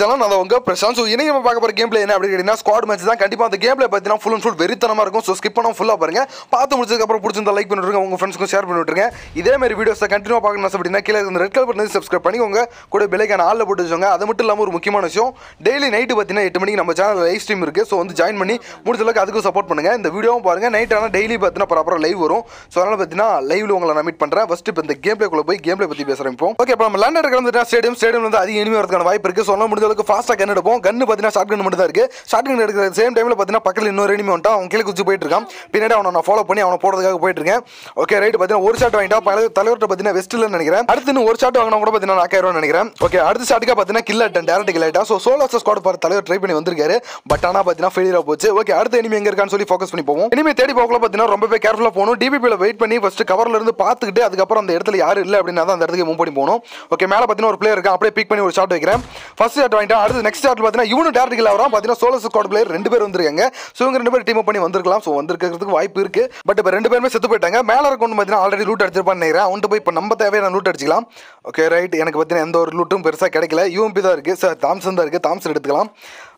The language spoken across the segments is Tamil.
அடிச்சாலும் நான் உங்க பிரசாந்த் ஸோ இணைய பார்க்க போகிற கேம் பிளே என்ன அப்படின்னு கேட்டீங்கன்னா ஸ்குவாட் மேட்ச் தான். கண்டிப்பாக அந்த கேம் பிளே பார்த்தீங்கன்னா ஃபுல் அண்ட் ஃபுல் வெறித்தனமாக இருக்கும். ஸோ ஸ்கிப் பண்ணாம ஃபுல்லாக பாருங்க. பார்த்து முடிச்சதுக்கப்புறம் பிடிச்சிருந்தா லைக் பண்ணிவிட்டுருங்க உங்கள் ஃப்ரெண்ட்ஸ்க்கும் ஷேர் பண்ணி விட்டுருங்க இதே மாதிரி வீடியோஸை கண்டினியூ பார்க்கணும் அப்படின்னா கீழே இந்த ரெட் கலர் பண்ணி சப்ஸ்கிரைப் பண்ணிக்கோங்க. கூட பிள்ளைக்கான ஆளில் போட்டு வச்சுக்கோங்க. அது மட்டும் இல்லாமல் ஒரு முக்கியமான விஷயம் டெய்லி நைட்டு பார்த்தீங்கன்னா எட்டு மணிக்கு நம்ம சேனல் லைவ் ஸ்ட்ரீம் இருக்குது ஸோ வந்து ஜாயின் பண்ணி முடிஞ்ச அளவுக்கு அதுக்கும் சப்போர்ட் பண்ணுங்க. இந்த வீடியோவும் பாருங்க. நைட் ஆனால் டெய்லி பார்த்தீங்கன்னா ப்ராப்பராக லைவ் வரும். ஸோ அதனால் பார்த்தீங்கன்னா லைவ்ல உங்களை நான் மீட் பண்ணுறேன் ஃபஸ்ட்டு இப்போ இந்த கேம் பிளேக்குள்ள போய் கேம் பிளே பற்றி பேசுகிறேன் இப்போ ஓகே இப்போ நம்ம லண்டன் கிளம்பிட்டா ஸ்டேடியம் ஸ்டேடியம் வந்து அதிக இனிமே வரதுக்கான வாய்ப்பு இருக்குது ஸோ அதனால முடிஞ்ச அளவுக்கு ஃபாஸ்ட்டாக கன் எடுப்போம் கன்று பார்த்தீங்கன்னா ஷார்ட் கன் மட்டும் தான் இருக்குது ஷார்ட் கன் எடுக்கிற சேம் டைமில் பார்த்தீங்கன்னா பக்கத்தில் இன்னொரு எனிமி அவன் கீழே குச்சி போயிட்டு இருக்கான். பின்னாடி அவனை நான் ஃபாலோ பண்ணி அவனை போடுறதுக்காக போயிட்டு இருக்கேன். ஓகே ரைட் பார்த்தீங்கன்னா ஒரு ஷாட் வாங்கிட்டா. பல தலைவர்கிட்ட பார்த்தீங்கன்னா வெஸ்ட்டில் நினைக்கிறேன். அடுத்து ஒரு ஷாட் வாங்கினா கூட பார்த்தீங்கன்னா நாக்காயிரம் நினைக்கிறேன். ஓகே அடுத்த ஷாட்டுக்காக பார்த்தீங்கன்னா கில் அட்டன் டேரக்ட் கில் ஆகிட்டா ஸோ சோலோ ஸ்குவாட் தலைவர் ட்ரை பண்ணி வந்திருக்காரு. பட் ஆனால் பார்த்தீங்கன்னா ஃபெயிலியர் போச்சு. ஓகே அடுத்த எனிமி எங்க இருக்கான்னு சொல்லி ஃபோக்கஸ் பண்ணி போவோம். இனிமே தேடி போகல பார்த்தீங்கன்னா ரொம்பவே கேர்ஃபுல்லாக போகணும். டிபிபியில் வெயிட் பண்ணி ஃபஸ்ட்டு கவர்ல இருந்து பார்த்துக்கிட்டு அதுக்கப்புறம் அந்த இடத்துல யாரும் இல்லை அப்படின்னா தான் அந்த இடத்துக்கு மூவ் பண்ணி போகணும். ஓகே மேலே பார்த்தீங்கன்னா ஒரு பிளேயர் இருக்கான். அப்படியே பிக் பண்ணி ஒரு ஷாட் வைக்கிறேன். ஃபர்ஸ்ட் ஷாட் வாங்கிட்டான் அடுத்து நெக்ஸ்ட் ஆர்டர் பார்த்தீங்கன்னா இவனும் டேரக்ட் கில் ஆகிறான் பார்த்தீங்கன்னா சோலோ ஸ்குவாட் பிளேயர் ரெண்டு பேர் வந்திருக்காங்க. ஸோ இவங்க ரெண்டு பேர் டீம் பண்ணி வந்திருக்கலாம். ஸோ வந்திருக்கிறதுக்கு வாய்ப்பு இருக்கு. பட் இப்போ ரெண்டு பேருமே செத்து போயிட்டாங்க. மேலே இருக்கணும் பார்த்தீங்கன்னா ஆல்ரெடி லூட் அடிச்சிருப்பான்னு நினைக்கிறேன். அவன்ட்டு போய் இப்போ நம்ம தேவையான லூட் அடிச்சிக்கலாம். ஓகே ரைட் எனக்கு பார்த்தீங்கன்னா எந்த ஒரு லூட்டும் பெருசாக கிடைக்கல. யூஎம்பி தான் இருக்குது சார் தாம்சன் தான் இருக்குது தாம்சன் எடுத்துக்கலாம்.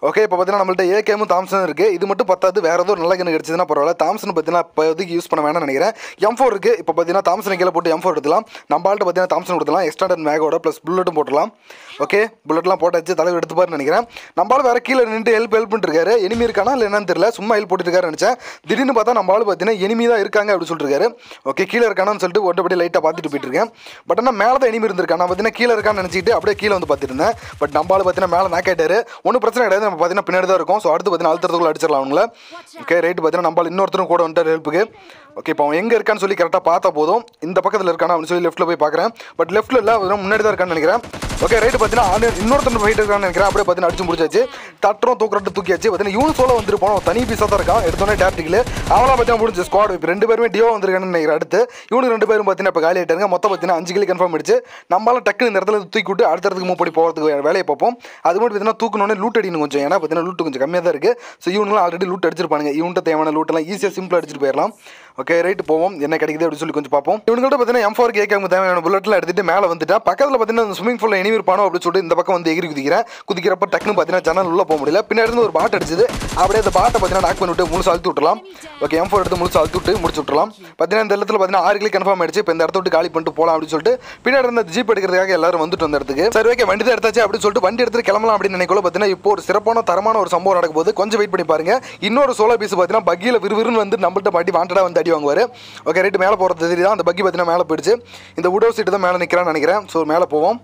ஓகே இப்போ பார்த்தீங்கன்னா நம்மள்ட்ட ஏகேமும் தாம்சன் இருக்குது இது மட்டும் பத்தாது. வேற ஏதோ ஒரு நல்ல கண்ணு கிடைச்சதுன்னா பரவாயில்ல. தாம்சன் பார்த்தீங்கன்னா இப்போ இதுக்கு யூஸ் பண்ண வேணாம்னு நினைக்கிறேன். எம் ஃபோர் இருக்குது இப்போ பார்த்தீங்கன்னா தாம்சன் கீழே போட்டு எம் ஃபோர் எடுத்துலாம் நம்ம ஆள்கிட்ட பார்த்தீங்கன்னா தாம்சன் கொடுத்துலாம் எக்ஸ்டாண்டர்ட் மேகோட ப்ளஸ் புல்லட்டும் போட்டுலாம் ஓகே புல்லட்லாம் போட்டாச்சு. அளவு எடுத்துப்பாருன்னு நினைக்கிறேன். நம்மளால வேற கீழே நின்று ஹெல்ப் ஹெல்ப் பண்ணிருக்காரு எனிமி இருக்கானா இல்லை என்னன்னு தெரியல. சும்மா ஹெல்ப் போட்டுருக்காரு நினச்சேன். திடீர்னு பார்த்தா நம்ம பார்த்தீங்கன்னா எனிமி தான் இருக்காங்க அப்படின்னு சொல்லிருக்காரு ஓகே கீழே இருக்கானான்னு சொல்லிட்டு ஒட்டப்படி லைட்டாக பார்த்துட்டு போயிட்டு இருக்கேன் பட் ஆனால் மேலே தான் எனிமி இருந்திருக்கான். நான் பார்த்தீங்கன்னா கீழே இருக்கான்னு நினச்சிட்டு அப்படியே கீழே வந்து பார்த்துட்டு இருந்தேன் பட் நம்ம பார்த்தீங்கன்னா மேலே நான் கேட்டார் ஒன்றும் பிரச்சனை கிடையாது. நம்ம பார்த்தீங்கன்னா பின்னாடி தான் இருக்கும். ஸோ அடுத்து பார்த்தீங்கன்னா அழுத்தத்துக்குள்ள அடிச்சிடலாம் அவங்கள. ஓகே ரைட்டு பார்த்தீங்கன்னா நம்மளால் இன்னொருத்தரும் கூட வந்துட்டார் ஹெல்ப்புக்கு ஓகே இப்போ அவன் எங்கே இருக்கான்னு சொல்லி கரெக்டாக பார்த்தா போதும். இந்த பக்கத்தில் இருக்கானா அப்படின்னு சொல்லி லெஃப்ட்டில் போய் பார்க்குறேன். பட் லெஃப்ட்டில் இல்லை அவன் முன்னாடி தான் இருக்கான்னு நினைக்கிறேன். ஓகே ரைட்டு பார்த்தீங்கன்னா இன்னொருத்தன் போயிட்டு இருக்கான்னு நினைக்கிறேன். அப்படியே பார்த்தீங்கன்னா அடிச்சு முடிச்சாச்சு. தட்டுறோம் தூக்குறட்டு தூக்கியாச்சு. பார்த்தீங்கன்னா இவனு சோலோ வந்துட்டு போனோம் தனி பீஸாக தான் இருக்கான். எடுத்தோன்னே டேப்டிக்கில் அவனா பார்த்தீங்கன்னா முடிஞ்சு ஸ்குவாட் இப்போ ரெண்டு பேருமே டியோ வந்திருக்கான்னு நினைக்கிறேன். அடுத்து இவனுக்கு ரெண்டு பேரும் பார்த்தீங்கன்னா இப்போ காலி மொத்தம் பார்த்தீங்கன்னா அஞ்சு கிலோ கன்ஃபார்ம் ஆயிடுச்சு. நம்மளால டக்குனு இந்த இடத்துல தூக்கி விட்டு அடுத்த இடத்துக்கு மூவ் பண்ணி போகிறதுக்கு வேலையை பார்ப்போம். அது மட்டும் பார்த்தீங்கன்னா தூக்கணுன்னே லூட் அடிக்கணும் கொஞ்சம். ஏன்னா பார்த்தீங்கன்னா லூட் கொஞ்சம் கம்மியாக தான் இருக்குது ஸோ இவனுங்களும் ஆல்ரெடி லூட் அடிச்சிருப்பாங்க இவன்ட்டு தேவையான லூட்டெல்லாம் ஈஸியாக சிம்பிளாக அடிச்சிட்டு போயிடலாம். ஓகே ரைட்டு போவோம். என்ன கிடைக்குது அப்படின்னு சொல்லி கொஞ்சம் பார்ப்போம். இவங்கள்ட்ட பார்த்தீங்கன்னா எம் ஃபோர் கேக்கு தேவையான புல்லட்டில் எடுத்துட்டு மேலே வந்துட்டா பக்கத்தில் பார்த்தீங்கன்னா ஸ்விமிங் பூலில் எனிமி இருப்பானோ அப்படின்னு சொல்லிட்டு இந்த பக்கம் வந்து எகிரி குதிக்கிறேன் குதிக்கிறப்ப டக்குன்னு பார்த்தீங்கன்னா ஜன்னல் உள்ள போக முடியல. பின்னாடி இருந்து ஒரு பாட் அடிச்சது. அப்படியே அந்த பாட்டை பார்த்தீங்கன்னா நாக் பண்ணி விட்டு முழுசு அழுத்து விட்டலாம் ஓகே எம் ஃபோர் எடுத்து முழுசு அழுத்து விட்டு முடிச்சு விட்டுலாம் பார்த்தீங்கன்னா இந்த இடத்துல பார்த்தீங்கன்னா ஆறு கிலோ கன்ஃபார்ம் ஆயிடுச்சு. இப்போ இந்த இடத்த விட்டு காலி பண்ணிட்டு போகலாம் அப்படின்னு சொல்லிட்டு பின்னாடி இருந்த ஜீப் எடுக்கிறதுக்காக எல்லாரும் வந்துட்டு வந்த இடத்துக்கு. சரி ஓகே வண்டி தான் எடுத்தாச்சு அப்படின்னு சொல்லிட்டு வண்டி எடுத்துட்டு கிளம்பலாம் அப்படின்னு நினைக்கல பார்த்தீங்கன்னா இப்போ ஒரு சிறப்பான தரமான ஒரு சம்பவம் நடக்கும் போது கொஞ்சம் வெயிட் பண்ணி பாருங்க. இன்னொரு சோலோ பீஸ் பார்த்தீங்கன்னா பக்கியில் விறுவிறுன்னு வந்து நம்மள்ட்ட மாட்டி வாண்டடா வந்து அடி வாங்குவார். ஓகே ரைட்டு மேலே போகிறது தெரியுதா அந்த பக்கி பார்த்தீங்கன்னா மேலே போயிடுச்சு. இந்த உடோ சீட்டு தான் மேலே நிற்கிறான்னு நினைக்கிறேன். ஸோ மேலே போவோம்.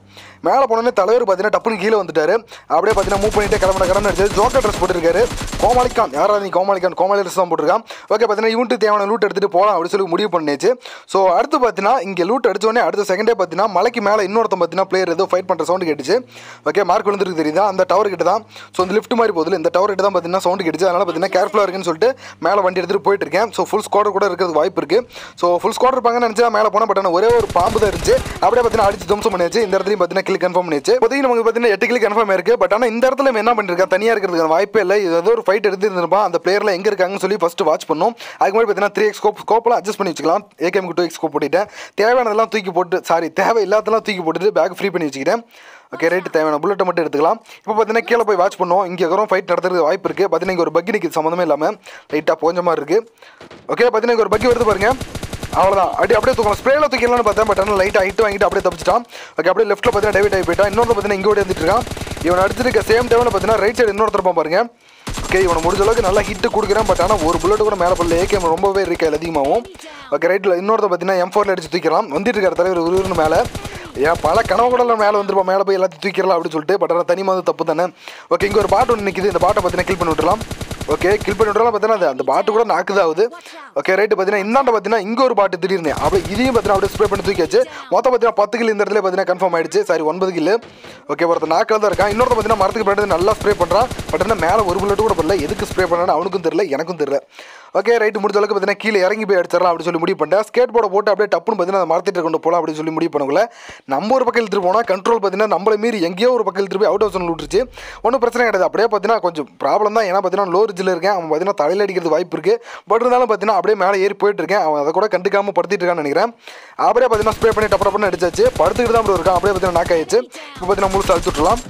மேலே போனோடனே தலைவர் பார்த்தீங்கன்னா டப்புன்னு கீழே வந்துட்டார். அப்படியே பார்த்தீங்கன்னா மூவ் பண்ணிட்டு கிளம்புற கிளம்பு அடிச்சு ஜோக்கர் ட்ரெஸ் போட்டிருக்காரு. கோமாளிக்கான். யாராவது நீ கோமாளிக்கான்? கோமாளி ட்ரெஸ் தான் போட்டிருக்கான். ஓகே பார்த்தீங்கன்னா இவன்ட்டு தேவையான லூட் எடுத்துட்டு போகலாம் அப்படின்னு சொல்லி முடிவு பண்ணிச்சு ஸோ அடுத்து பார்த்தீங்கன்னா இங்கே லூட் அடித்தோடனே அடுத்த செகண்டே பார்த்தீங்கன்னா மலைக்கு மேலே இன்னொருத்தன் பார்த்தீங்கன்னா பிளேயர் ஏதோ ஃபைட் பண்ணுற சவுண்டு கேட்டுச்சு. ஓகே மார்க் விழுந்துருக்கு தெரியுதா? அந்த டவர் கிட்ட தான். ஸோ இந்த லிஃப்ட் மாதிரி போகுது இந்த டவர் கிட்ட தான் பார்த்தீங்கன்னா சவுண்டு கேட்டுச்சு. அதனால் பார்த்தீங்கன்னா கேர்ஃபுல்லாக இருக்குன்னு சொல்லிட்டு மேலே வண்டி எடுத்துட்டு போயிட்டு இருக்கேன். ஸோ ஃபுல் ஸ்குவாட் கூட இருக்கிறது வாய்ப்பு இருக்கு. ஸோ ஃபுல் ஸ்குவாட் இருப்பாங்கன்னு நினச்சா மேலே போனால் பட் ஆனால் ஒரே ஒரு பாம்பு தான் இருந்துச்சு. அப்படியே பார்த்தீங்கன்னா அடிச்சு தும்சம் பண்ணியாச்சு. இந்த இடத்துலையும் பார்த்தீங்கன்னா கிளிக் கன்ஃபார்ம் பண்ணியாச்சு. பார்த்தீங்கன்னா நமக்கு பார்த்தீங்கன்னா எட்டு கிளிக் கன்ஃபார்ம் இருக்கு. பட் ஆனால் இந்த இடத்துல என்ன பண்ணிருக்கா? தனியாக இருக்கிறதுக்கு வாய்ப்பே இல்லை. ஏதோ ஒரு ஃபைட் எடுத்துருந்துருப்பான். அந்த பிளேயரில் எங்கே இருக்காங்கன்னு சொல்லி ஃபஸ்ட்டு வாட்ச் பண்ணும். அதுக்கு முன்னாடி பார்த்தீங்கன்னா த்ரீ எக்ஸ் ஸ்கோப் ஸ்கோப்லாம் அட்ஜஸ்ட் பண்ணி வச்சுக்கலாம். ஏகேமுக்கு டூ எக்ஸ் ஸ்கோப் போட்டுட்டேன் தேவையானதெல்லாம் தூக்கி போட்டு சாரி தேவை இல்லாததெல்லாம் தூக்கி போட்டுட்டு பேக் ஃப்ரீ பண்ணி வச்சுக்கிறேன் ஓகே ரைட்டு தேவையான புல்லட்டை மட்டும் எடுத்துக்கலாம். இப்போ பார்த்தீங்கன்னா கீழே போய் வாட்ச் பண்ணுவோம். இங்கே இருக்கிறோம் ஃபைட் நடத்துறதுக்கு வாய்ப்பு இருக்குது பார்த்தீங்கன்னா இங்கே ஒரு பக்கி நிற்கிது சம்மந்தமே இல்லாமல் லைட்டாக போஞ்ச மாதிரி இருக்குது ஓகே பார்த்தீங்கன்னா இங்கே ஒரு பக்கி வருது பாருங்கள் அவ்வளோதான் அப்படி அப்படியே தூக்கலாம். ஸ்ப்ரேல தூக்கலாம்னு பார்த்தேன். பட் ஆனால் லைட்டாக ஹிட் வாங்கிட்டு அப்படியே தப்பிச்சிட்டான். ஓகே அப்படியே லெஃப்ட்டில் பார்த்தீங்கன்னா டைவ் ஆகி போயிட்டான். இன்னொரு பார்த்தீங்கன்னா இங்கே ஓடி வந்துட்டு இருக்கான். இவன் அடிச்சிருக்க சேம் டைமில் பார்த்தீங்கன்னா ரைட் சைடு இன்னொருத்தர் இருப்பான் பாருங்க. ஓகே இவனை முடிஞ்ச அளவுக்கு நல்லா ஹிட்டு கொடுக்குறேன். பட் ஆனால் ஒரு புல்லட் கூட மேலே படல. ஏகேம் ரொம்பவே இருக்கு அதிகமாகவும் ஓகே ரைட்டில் இன்னொருத்த பார்த்தீங்கன்னா எம் ஃபோரில் அடிச்சு தூக்கலாம் வந்துட்டு இருக்கிற தலைவர் உருவனு மேலே. ஏன் பல கனவு கூட மேலே வந்துருப்போம் மேலே போய் எல்லாத்தையும் தூக்கிடலாம் அப்படின்னு சொல்லிட்டு. பட் ஆனால் தனிமாக வந்து தப்பு தானே. ஓகே இங்கே ஒரு பாட்டு ஒன்று நிற்கிது இந்த பாட்டை பார்த்தீங்கன்னா கில் பண்ணி விட்டுலாம் ஓகே கில் பண்ணி பார்த்தீங்கன்னா அந்த பாட்டு கூட நாக்குது ஆகுது. ஓகே ரைட்டு பார்த்தீங்கன்னா இந்தாண்ட பார்த்தீங்கன்னா இங்கே ஒரு பாட்டு திடீர்னு. அப்படியே இதையும் பார்த்தீங்கன்னா அப்படியே ஸ்ப்ரே பண்ணி தூக்கியாச்சு. மொத்தம் பார்த்தீங்கன்னா பத்து கிலோ இந்த இடத்துல பார்த்தீங்கன்னா கன்ஃபார்ம் ஆயிடுச்சு. சாரி ஒன்பது கிலோ ஓகே ஒருத்தர் நாக்கில் தான் இருக்கான். இன்னொருத்த பார்த்தீங்கன்னா மரத்துக்கு பின்னாடி நல்லா ஸ்ப்ரே பண்ணுறான் பட் என்ன மேலே ஒரு புல்லட் கூட பண்ணல எதுக்கு ஸ்ப்ரே பண்ணான்னு அவனுக்கும் தெரியல எனக்கும் தெரியல. ஓகே ரைட்டு முடிஞ்ச அளவுக்கு பார்த்தீங்கன்னா கீழே இறங்கி போய் அடிச்சிடலாம் அப்படின்னு சொல்லி முடிவு பண்ணிட்டேன். ஸ்கேட் போர்டை போட்டு அப்படியே டப்புன்னு பார்த்தீங்கன்னா அதை மரத்திட்டு கொண்டு போகலாம் அப்படின்னு சொல்லி முடிவு பண்ணக்குள்ள நம்ம ஒரு பக்கம் இழுத்துட்டு போனால் கண்ட்ரோல் பார்த்தீங்கன்னா நம்மளை மீறி எங்கேயோ ஒரு பக்கம் இழுத்துட்டு போய் அவுட் ஹவுஸ் விட்டுருச்சு. ஒன்றும் பிரச்சனை கிடையாது. அப்படியே பார்த்தீங்கன்னா கொஞ்சம் ப்ராப்ளம் தான். ஏன்னா பார்த்தீங்கன்னா லோ ரிஜில் இருக்கேன். அவன் பார்த்தீங்கன்னா தலையில் அடிக்கிறது வாய்ப்பு இருக்குது பட் இருந்தாலும் பார்த்தீங்கன்னா அப்படியே மேலே ஏறி போயிட்டு இருக்கேன். அவன் அதை கூட கண்டுக்காமல் படுத்திட்டு இருக்கான்னு நினைக்கிறேன். அப்படியே பார்த்தீங்கன்னா ஸ்ப்ரே பண்ணி டப்பர் பண்ணி அடிச்சாச்சு. படுத்துக்கிட்டு தான் அப்படி இருக்கான். அப்படியே பார்த்தீங்கன்னா நாக் ஆயிடுச்சு. இப்போ பார்த்தீங்கன்னா முழுசு அழிச்சுட்டுலாம்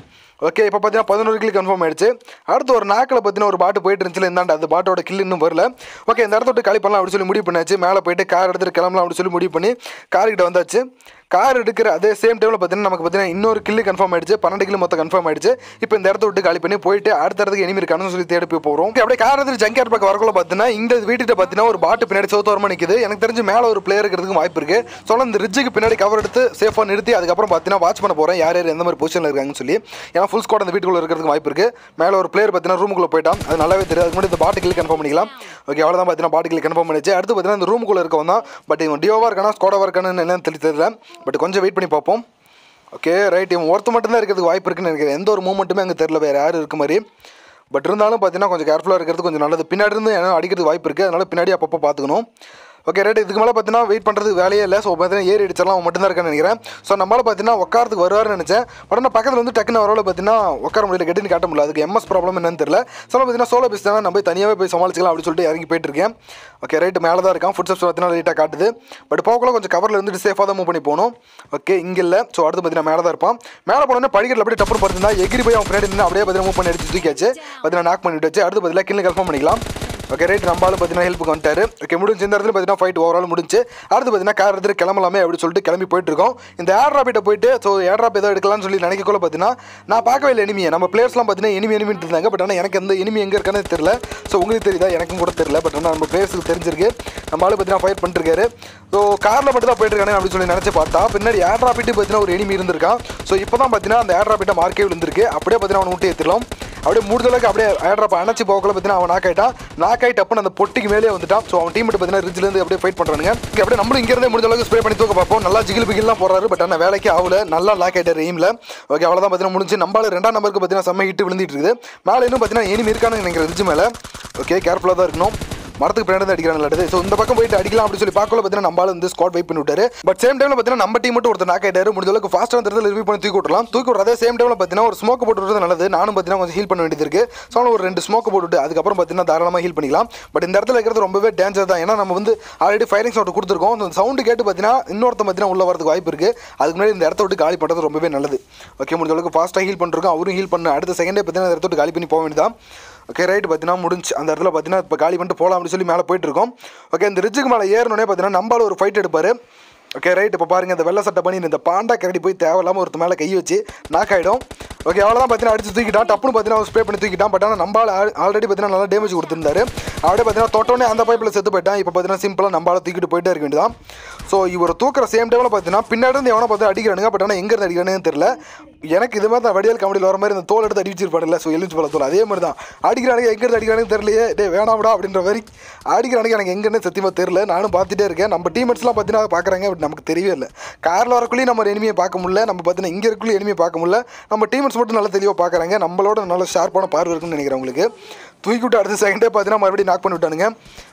ஓகே இப்போ பார்த்தீங்கன்னா பதினோரு கிலோ கன்ஃபார்ம் ஆயிடுச்சு. அடுத்து ஒரு நாக்கில் பார்த்தீங்கன்னா ஒரு பாட்டு போயிட்டு இருந்துச்சு இந்தாண்ட அந்த பாட்டோட கில் இன்னும் வரல. ஓகே இந்த இடத்த விட்டு களி பண்ணலாம் அப்படின்னு சொல்லி முடிவு பண்ணாச்சு. மேலே போயிட்டு கார் எடுத்துகிட்டு கிளம்பலாம் அப்படின்னு சொல்லி முடிவு பண்ணி கார்கிட்ட வந்தாச்சு. கார் எடுக்கிற அதே சேம் டைமில் பார்த்தீங்கன்னா நமக்கு பார்த்தீங்கன்னா இன்னொரு கில்லு கன்ஃபார்ம் ஆயிடுச்சு. பன்னெண்டு கிலோ மொத்தம் கன்ஃபார்ம் ஆயிடுச்சு. இப்போ இந்த இடத்த விட்டு காலி பண்ணி போயிட்டு அடுத்த இடத்துக்கு எனிமி இருக்கான்னு சொல்லி தேடி போய் போகிறோம் அப்படியே கார் எடுத்து ஜங்கியார் பக்கம் வரக்குள்ள பார்த்தீங்கன்னா இந்த வீட்டுகிட்ட பார்த்தீங்கன்னா ஒரு பாட்டு பின்னாடி சோத்தோரமாக நிற்குது எனக்கு தெரிஞ்சு மேலே ஒரு பிளேயர் இருக்கிறதுக்கு வாய்ப்பு இருக்கு. ஸோ இந்த ரிட்ஜுக்கு பின்னாடி கவர் எடுத்து சேஃபாக நிறுத்தி அதுக்கப்புறம் பார்த்தீங்கன்னா வாட்ச் பண்ண போகிறேன் யார் யார் எந்த மாதிரி பொசிஷனில் இருக்காங்கன்னு சொல்லி. ஏன்னா ஃபுல் ஸ்குவாட் அந்த வீட்டுக்குள்ளே இருக்கிறதுக்கு வாய்ப்பு இருக்குது மேலே ஒரு பிளேயர் பார்த்தீங்கன்னா ரூமுக்குள்ளே போயிட்டான். அது நல்லாவே தெரியாது. அதுக்கு முன்னாடி இந்த பாட்டு கிளி கன்ஃபார்ம் பண்ணிக்கலாம். ஓகே அவ்வளோதான் பார்த்தீங்கன்னா பாட்டு கிளி கன்ஃபார்ம் பண்ணிச்சு அடுத்து பார்த்தீங்கன்னா இந்த ரூமுக்குள்ள இருக்கவன் தான். பட் இவன் டியோவாக இருக்கானா ஸ்குவாடாக இருக்கானு என்னன்னு தெரியல. பட் கொஞ்சம் வெயிட் பண்ணி பார்ப்போம். ஓகே ரைட் இவன் ஒருத்த மட்டும்தான் இருக்கிறதுக்கு வாய்ப்பு இருக்குன்னு நினைக்கிறேன். எந்த ஒரு மூமெண்ட்டுமே அங்கே தெரில வேறு யாரும் இருக்க மாதிரி. பட் இருந்தாலும் பார்த்தீங்கன்னா கொஞ்சம் கேர்ஃபுல்லாக இருக்கிறது கொஞ்சம் நல்லது. பின்னாடி இருந்து ஏன்னா அடிக்கிறதுக்கு வாய்ப்பு இருக்குது அதனால் பின்னாடி அப்பப்போ பார்த்துக்கணும். ஓகே ரைட் இதுக்கு மேலே பார்த்தீங்கன்னா வெயிட் பண்ணுறது வேலையே இல்லை. ஸோ பார்த்தீங்கன்னா ஏறி அடிச்சிடலாம். அவன் மட்டும்தான் இருக்கான்னு நினைக்கிறேன். ஸோ நம்மளால் பார்த்தீங்கன்னா உட்காரத்துக்கு வருவார்னு நினச்சேன். பட் ஆனால் பக்கத்தில் வந்து டக்குன்னு வரவில் பார்த்தீங்கன்னா உட்கார முடியல. கெட்டுன்னு காட்ட முடியல. அதுக்கு எம்எஸ் ப்ராப்ளம் என்னன்னு தெரியல. ஸோ பார்த்தீங்கன்னா சோலோ பிஸ் தான். நம்ம போய் தனியாகவே போய் சமாளிச்சிக்கலாம் அப்படின்னு சொல்லிட்டு இறங்கி போயிட்டு இருக்கேன். ஓகே ரைட் மேலே தான் இருக்கான். ஃபுட் ஸ்டெப்ஸ் பார்த்தீங்கன்னா லைட்டாக காட்டுது. பட் போகக்குள்ள கொஞ்சம் கவரில் இருந்துட்டு சேஃபாக தான் மூவ் பண்ணி போகணும். ஓகே இங்கே இல்லை. ஸோ அடுத்து பார்த்தீங்கன்னா மேலே தான் இருப்பான். மேலே போனோன்னே படிக்கட்டில் அப்படியே டப்பு பார்த்துருந்தா எகிரி போய் அவன் ஃப்ரெண்ட் நின்று அப்படியே பார்த்தீங்கன்னா மூவ் பண்ணி அடிச்சு தூக்கியாச்சு பார்த்தீங்கன்னா நாக் பண்ணிட்டு வச்சு அடுத்து பார்த்தீங்கன்னா கிளினிக் கன்ஃபார்ம் பண்ணிக்கலாம். ஓகே ரைட் நம்மளால பார்த்தீங்கன்னா ஹெல்ப்புக்கு வந்துட்டாரு. ஓகே முடிஞ்சு இந்த இடத்துல பார்த்தீங்கன்னா ஃபைட் ஓவரால் முடிஞ்சு. அடுத்து பார்த்தீங்கன்னா கார் எடுத்து கிளம்பலாமே அப்படின்னு சொல்லிட்டு கிளம்பி போயிட்டு இருக்கோம் இந்த ஏர் ராப்பிட்ட போயிட்டு ஸோ ஏர் ராப் ஏதோ எடுக்கலாம்னு சொல்லி நினைக்கக்குள்ள பார்த்தீங்கன்னா நான் பார்க்கவே இல்லை எனிமியை நம்ம பிளேயர்ஸ்லாம் பார்த்தீங்கன்னா எனிமி எனிமிட்டு இருந்தாங்க. பட் ஆனால் எனக்கு எந்த எனிமி எங்கே இருக்கானே தெரியல. ஸோ உங்களுக்கு தெரியுதா? எனக்கும் கூட தெரியல. பட் ஆனால் நம்ம பிளேயர்ஸுக்கு தெரிஞ்சிருக்கு. நம்ம பார்த்தீங்கன்னா ஃபைட் பண்ணிருக்காரு. ஸோ காரில் மட்டும் தான் போயிட்டு இருக்கானே அப்படின்னு சொல்லி நினச்சி பார்த்தா பின்னாடி ஏர் ராபிட்டு பார்த்தீங்கன்னா ஒரு எனிமி இருந்திருக்கான். ஸோ இப்போ தான் பார்த்தீங்கன்னா அந்த ஏர் ராபிட்டை மார்க்கே விழுந்திருக்கு. அப்படியே பார்த்தீங்கன்னா அவனை விட்டு ஏற்றிடலாம் அப்படியே முடிஞ்சளவுக்கு அப்படியே ஆடுறப்ப அணைச்சி போகல பார்த்தீங்கன்னா அவன் நாக் ஆயிட்டான் நாக் ஆகி டப்புன்னு அந்த பொட்டிக்கு மேலே வந்துட்டான் ஸோ அவன் டீம் பார்த்தீங்கன்னா ரிட்ஜ்லேருந்து அப்படியே ஃபைட் பண்ணுறாங்க இங்கே அப்படியே நம்மளும் இங்கேருந்தே முடிஞ்ச அளவுக்கு ஸ்ப்ரே பண்ணி தூக்க பார்ப்போம். நல்லா ஜிகில் பிகில்லாம் போடுறாரு பட் ஆனால் வேலைக்கு ஆகல. நல்லா லாக் ஆயிட்டார் எய்மில் ஓகே அவ்வளோதான் பார்த்தீங்கன்னா முடிஞ்சு. நம்மளால ரெண்டாம் நம்பருக்கு பார்த்தீங்கன்னா செம்ம ஹிட்டு விழுந்துட்டு இருக்குது. மேலே இன்னும் பார்த்தீங்கன்னா எனிமி இருக்கான்னு நினைக்கிறேன் ரிஜ் மேலே. ஓகே கேர்ஃபுல்லாக தான் இருக்கணும். மரத்துக்கு பின்னாடி தான் அடிக்கிறாங்க ஸோ இந்த பக்கம் போயிட்டு அடிக்கலாம் அப்படின்னு சொல்லி பார்க்கல பார்த்தீங்கன்னா நம்மளால வந்து ஸ்காட் வெயிட் பண்ணி விட்டாரு. பட் சேம் டைமில் பார்த்தீங்கன்னா நம்ம டீம் மட்டும் ஒருத்தர் நாக் ஆயிட்டாரு. முடிஞ்ச அளவுக்கு ஃபாஸ்ட்டாக அந்த இடத்துல ரிவ்யூ பண்ணி தூக்கி விட்டுலாம் தூக்கி விடுறதே சேம் டைமில் பார்த்தீங்கன்னா ஒரு ஸ்மோக் போட்டு விடுறது நல்லது. நானும் பார்த்தீங்கன்னா கொஞ்சம் ஹீல் பண்ண வேண்டியது இருக்கு. ஸோ ஒரு ரெண்டு ஸ்மோக் போட்டுட்டு அதுக்கப்புறம் பார்த்தீங்கன்னா தாராளமாக ஹீல் பண்ணிக்கலாம். பட் இந்த இடத்துல இருக்கிறது ரொம்பவே டேஞ்சர் தான். ஏன்னா நம்ம வந்து ஆல்ரெடி ஃபயரிங் சவுண்ட் கொடுத்துருக்கோம். அந்த சவுண்டு கேட்டு பார்த்தீங்கன்னா இன்னொருத்த பார்த்தீங்கன்னா உள்ள வரதுக்கு வாய்ப்பு இருக்குது அதுக்கு முன்னாடி இந்த இடத்த விட்டு காலி பண்ணுறது ரொம்பவே நல்லது. ஓகே முடிஞ்ச அளவுக்கு ஃபாஸ்ட்டாக ஹீல் பண்ணிருக்கோம். அவரும் ஹீல் பண்ண. அடுத்த செகண்டே பார்த்தீங்கன்னா இந்த இடத்த விட்டு காலி பண்ணி போக வேண்டியதான் ஓகே ரைட் பார்த்தீங்கன்னா முடிஞ்சு. அந்த இடத்துல பார்த்தீங்கன்னா இப்போ காலி பண்ணிட்டு போகலாம் அப்படின்னு சொல்லி மேலே போயிட்டு இருக்கோம் ஓகே இந்த ரிட்ஜுக்கு மேலே ஏறணுன்னே பார்த்தீங்கன்னா நம்மளால் ஒரு ஃபைட் எடுப்பார். ஓகே ரைட் இப்போ பாருங்க இந்த வெள்ளை சட்டை பண்ணி இந்த பாண்டா கரடி போய் தேவையில்லாமல் ஒருத்த மேலே கை வச்சு நாக் ஆகிடும் ஓகே அவ்வளோதான் பார்த்தீங்கன்னா அடிச்சு தூக்கிட்டான். டப்புன்னு பார்த்தீங்கன்னா ஸ்ப்ரே பண்ணி தூக்கிட்டான். பட் ஆனால் நம்மளால ஆல்ரெடி பார்த்தீங்கன்னா நல்லா டேமேஜ் கொடுத்துருந்தாரு. அப்படியே பார்த்தீங்கன்னா தொட்டோன்னே அந்த பைப்பில் செத்து போயிட்டான். இப்போ பார்த்தீங்கன்னா சிம்பிளாக நம்மளால தூக்கிட்டு போயிட்டே இருக்க வேண்டியதான் ஸோ இவர் தூக்குற சேம் டைமில் பார்த்தீங்கன்னா பின்னாடி இருந்து எவனோ பார்த்து அடிக்கிறானுங்க. பட் ஆனால் எங்கேருந்து அடிக்கிறானுன்னு தெரியல. எனக்கு இது மாதிரி தான் வடிவேல் காமெடியில் வர மாதிரி இந்த தோல் எடுத்து அடிச்சிருப்பாடுல ஸோ எலுமிச்சு போல தோல். அதே மாதிரி தான் அடிக்கிறானுங்க எங்கேருந்து அடிக்கிறானுங்க தெரியலையே. டே வேணாம்டா அப்படின்ற மாதிரி அடிக்கிறானுங்க. எனக்கு எங்கேன்னு சத்தியமாக தெரியல. நானும் பார்த்துட்டே இருக்கேன். நம்ம டீமெட்ஸ்லாம் பார்த்தீங்கன்னா பார்க்குறாங்க. பட் நமக்கு தெரியவே இல்லை. காரில் வரக்குள்ளேயும் நம்ம எனிமையை பார்க்க முடியல. நம்ம பார்த்தீங்கன்னா இங்கே இருக்குள்ளே எனிமையை பார்க்க முடியல. நம்ம டீமெட்ஸ் மட்டும் நல்லா தெளிவாக பார்க்குறாங்க. நம்மளோட நல்ல ஷார்ப்பான பார்வை இருக்குன்னு நினைக்கிறேன் உங்களுக்கு. தூக்கி விட்டு அடுத்த செகண்டே பார்த்தீங்கன்னா மறுபடியும் நாக் பண்ணி விட்டானுங்க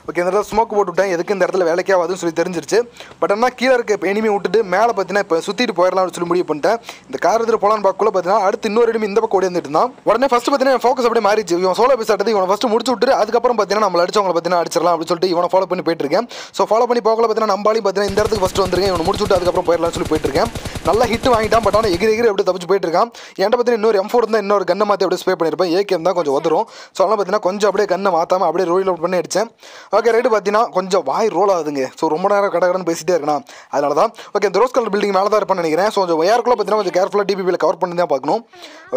ஓகே இந்த இடத்துல ஸ்மோக் போட்டு விட்டேன் எதுக்கு இந்த இடத்துல வேலைக்கே ஆகாதுன்னு சொல்லி தெரிஞ்சிருச்சு. பட் ஆனால் கீழே இருக்க இப்போ எனிமே விட்டுட்டு மேலே பார்த்தீங்கன்னா இப்போ சுற்றிட்டு போயிடலாம்னு சொல்லி முடிவு பண்ணிட்டேன். இந்த கார் எடுத்துட்டு போலான்னு பார்க்கல பார்த்தீங்கன்னா அடுத்து இன்னொரு இடமே இந்த பக்கம் ஓடி வந்துட்டு இருந்தான். உடனே ஃபஸ்ட்டு பார்த்தீங்கன்னா ஃபோக்கஸ் அப்படியே மாறிச்சு இவன் சோலோ பேஸ் ஆட்டது இவனை ஃபஸ்ட்டு முடிச்சு விட்டு அதுக்கப்புறம் பார்த்தீங்கன்னா நம்ம அடிச்சவங்களை பார்த்தீங்கன்னா அடிச்சிடலாம் அப்படின்னு சொல்லிட்டு இவனை ஃபாலோ பண்ணி போயிட்டு இருக்கேன். ஸோ ஃபாலோ பண்ணி போகல பார்த்தீங்கன்னா நம்பாலையும் பார்த்தீங்கன்னா இந்த இடத்துக்கு ஃபஸ்ட்டு வந்துருக்கேன். இவனை முடிச்சு விட்டு அதுக்கப்புறம் போயிடலாம்னு சொல்லி போயிட்டு இருக்கேன். நல்லா ஹிட் வாங்கிட்டான். பட் ஆனால் எகிரி எகிரி அப்படியே தப்பிச்சு போயிட்டு இருக்கான். என்கிட்ட பார்த்தீங்கன்னா இன்னொரு எம் ஃபோர் இருந்தால் இன்னொரு கண்ணை மாற்றி அப்படியே ஸ்பே பண்ணியிருப்பேன். ஏகேம் தான் கொஞ்சம் உதரும் ஸோ அதெல்லாம் பார்த்தீங்கன்னா கொஞ்சம் அப்படியே கண்ணை மாற்றாம அப்படியே ரோல் அவுட் பண்ணி அடித்தேன் ஓகே ரைட்டு பார்த்தீங்கன்னா கொஞ்சம் வாய் ரோல் ஆகுதுங்க. ஸோ ரொம்ப நேரம் கடை கடன் பேசிட்டே இருக்கணும். அதனால தான் ஓகே இந்த ரோஸ் கலர் பில்டிங் மேலே தான் இருப்பேன்னு நினைக்கிறேன். ஸோ கொஞ்சம் ஒயர்க்குள்ள பார்த்தீங்கன்னா கொஞ்சம் கேர்ஃபுல்லாக டிபிபியில் கவர் பண்ணி தான் பார்க்கணும்.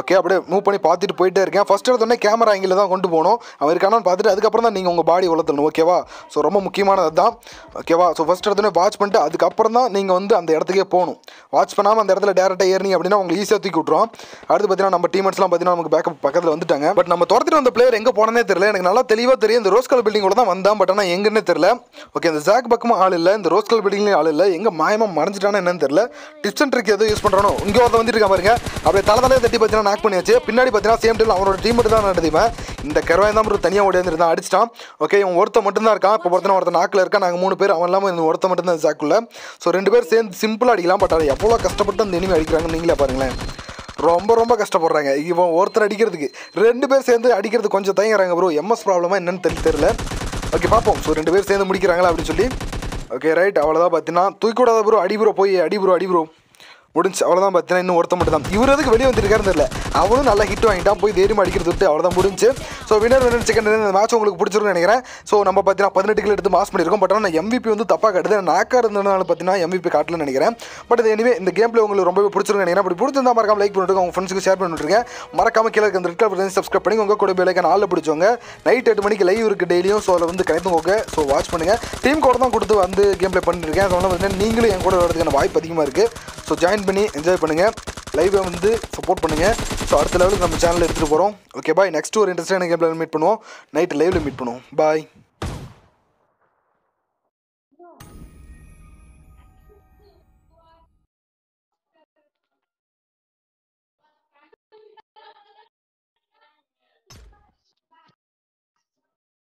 ஓகே அப்படியே மூவ் பண்ணி பார்த்துட்டு போயிட்டே இருக்கேன். ஃபஸ்ட் எடுத்தோடனே கேமரா ஆங்கில தான் கொண்டு போகணும். அவன் பார்த்துட்டு அதுக்கப்புறம் தான் நீங்கள் உங்கள் பாடி வளர்த்தணும் ஓகேவா ஸோ ரொம்ப முக்கியமானது தான் ஓகேவா ஸோ ஃபஸ்ட் எடுத்தோடனே வாட்ச் பண்ணிட்டு அதுக்கப்புறம் தான் நீங்கள் வந்து அந்த இடத்துக்கே போகணும். வாட்ச் பண்ணாமல் அந்த இடத்துல டேரெக்டாக ஏறினீங்க அப்படின்னா உங்களுக்கு ஈஸியாக தூக்கி விட்ருவோம் அடுத்து பார்த்தீங்கன்னா நம்ம டீமெட்ஸ்லாம் பார்த்தீங்கன்னா நமக்கு பேக்கப் பக்கத்தில் வந்துட்டாங்க. பட் நம்ம துரத்திட்டு வந்த பிளேயர் எங்கே போனே தெரியல. எனக்கு நல்லா தெளிவாக தெரியும். இந்த ரோஸ்கல் பில்டிங்கோட தான் வந்தான் பட் ஆனால் எங்கன்னே தெரியல. ஓகே இந்த ஜாக் பக்கமும் ஆள் இல்லை. இந்த ரோஸ்கல் பில்டிங்லேயும் ஆள் இல்லை. எங்கே மாயமாக மறைஞ்சிட்டானே என்னன்னு தெரியல. டிப்ஸ் அண்ட் ட்ரிக் எதுவும் யூஸ் பண்ணுறானோ இங்கே ஒருத்த வந்துட்டு இருக்கான் பாருங்க. அப்படியே தலை தலையை தட்டி பார்த்தீங்கன்னா நாக் பண்ணியாச்சு. பின்னாடி பார்த்தீங்கன்னா சேம் டைம் அவனோட டீம் மட்டும் தான் நடத்திப்பேன் இந்த கருவாய் தான் ஒரு தனியாக ஓடியாந்துருந்தான் அடிச்சிட்டான். ஓகே இவன் ஒருத்த மட்டும் தான் இருக்கான். இப்போ ஒருத்தன ஒருத்தன் நாக்கில் இருக்கா நாங்கள் மூணு பேர். அவன் இல்லாமல் இந்த ஒருத்த மட்டும் தான் ஜாக்குள்ள ஸோ ரெண்டு பேர் சேர்ந்து சிம்பிளாக அடிக்கலாம். பட் அதை எவ்வளோ கஷ்டப்பட்டு அந்த இனிமே அடிக்கிறாங்கன்னு நீங்களே பாருங்களேன். ரொம்ப ரொம்ப கஷ்டப்படுறாங்க. இவன் ஒருத்தர் அடிக்கிறதுக்கு ரெண்டு பேர் சேர்ந்து அடிக்கிறது கொஞ்சம் தயங்குறாங்க ப்ரோ எம்எஸ் ப்ராப்ளமாக என்னன்னு தெரி தெரியல. ஓகே பார்ப்போம் ஸோ ரெண்டு பேர் சேர்ந்து முடிக்கிறாங்களா அப்படின்னு சொல்லி. ஓகே ரைட் அவ்வளோதான் பார்த்தீங்கன்னா தூக்கி விடாத ப்ரோ அடி ப்ரோ போய் அடி ப்ரோ அடி ப்ரோ முடிஞ்சு அவ்வளோதான் பார்த்தீங்கன்னா இன்னும் ஒருத்த மட்டும் தான் இவர் எதுக்கு வெளியே வந்திருக்காருன்னு தெரியல. அவனும் நல்லா ஹிட் வாங்கிட்டான் போய் தைரியமாக அடிக்கிறது விட்டு அவ்வளோதான் முடிஞ்சு. ஸோ வினர் வினர் செகண்ட் இந்த மேட்ச் உங்களுக்கு பிடிச்சிருக்குன்னு நினைக்கிறேன். ஸோ நம்ம பார்த்தீங்கன்னா பதினெட்டு கிலோ எடுத்து மாஸ் பண்ணியிருக்கோம். பட் ஆனால் எம்விபி வந்து தப்பாக கட்டுது. நாக்காக இருந்ததுனால பார்த்தீங்கன்னா எம்பிபி காட்டலன்னு நினைக்கிறேன். பட் இது எனவே இந்த கேம் பிளே உங்களுக்கு ரொம்பவே பிடிச்சிருக்குன்னு நினைக்கிறேன். அப்படி பிடிச்சிருந்தா மறக்காம லைக் பண்ணிட்டு உங்கள் ஃப்ரெண்ட்ஸுக்கு ஷேர் பண்ணிட்டுருங்க மறக்காம கீழே இருக்க இந்த ரெட் கலர் சப்ஸ்கிரைப் பண்ணி உங்கள் கூட பேலைக்கு நாளில் பிடிச்சவங்க நைட் எட்டு மணிக்கு லைவ் இருக்குது டெய்லியும் ஸோ அதில் வந்து கனெக்ட் ஸோ வாட்ச் பண்ணுங்கள் டீம் கூட தான் கொடுத்து வந்து கேம் பிளே பண்ணிருக்கேன் அதனால வந்து நீங்களும் என் கூட வரதுக்கான வாய்ப்பு அதிகமாக இருக்குது ஸோ ஜாயின் பண்ணி என்ஜாய் பண்ணுங்கள் லைவை வந்து சப்போர்ட் பண்ணுங்கள் ஸோ அடுத்த லெவலுக்கு நம்ம சேனலில் எடுத்துகிட்டு போகிறோம் ஓகே பாய் நெக்ஸ்ட் ஒரு இன்ட்ரெஸ்டான கேமில் மீட் பண்ணுவோம். நைட் லைவில் மீட் பண்ணுவோம். பாய்